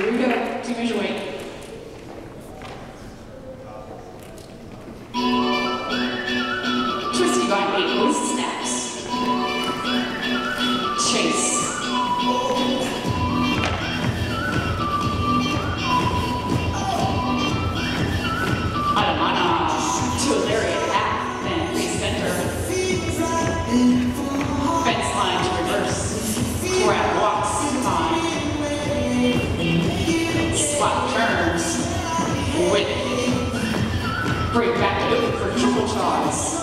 Gerudo to join. Trusty Von Abel's snaps. Chase. Break back over for triple choice.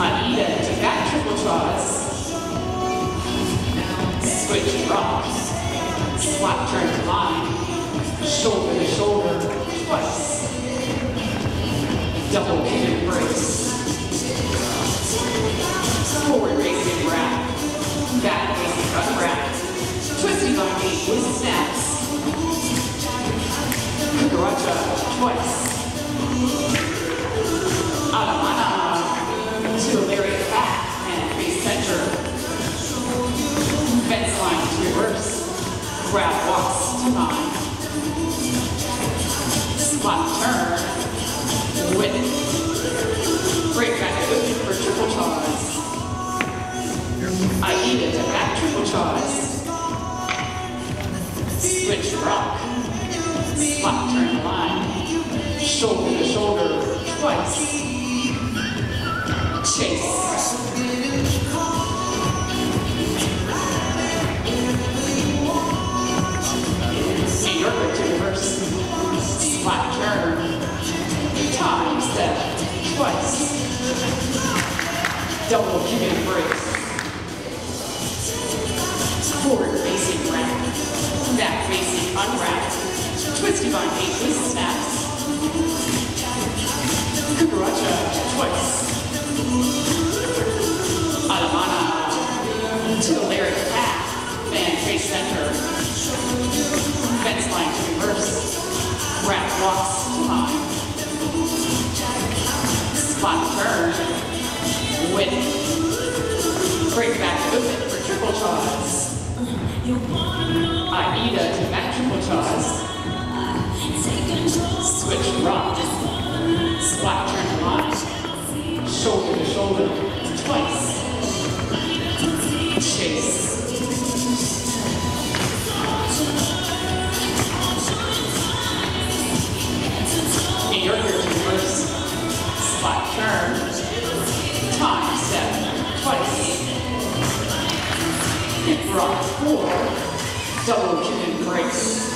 Aida to back triple choice. Switch drops. Swap turn to line. Shoulder to shoulder twice. Double kick brace. Forward facing wrap. Back facing unwrap. Twisty vine eight with snaps. Grab walks to. Spot turn. With break back open for triple choice. Aida to back triple choice. Switch rock. Spot turn line. Shoulder to shoulder twice. Chase. Double kick brace. Forward facing wrap. Back facing unwrap. Twisty vine eight with snaps. Cucaracha twice. Alemana to the lariat half. Fan face center. Fence line to reverse. Wrap walks to open for triple choice. Aida to back triple choice. Switch rock. Spot turn line. Shoulder to shoulder twice. Chase. Rock four. Double kick brace.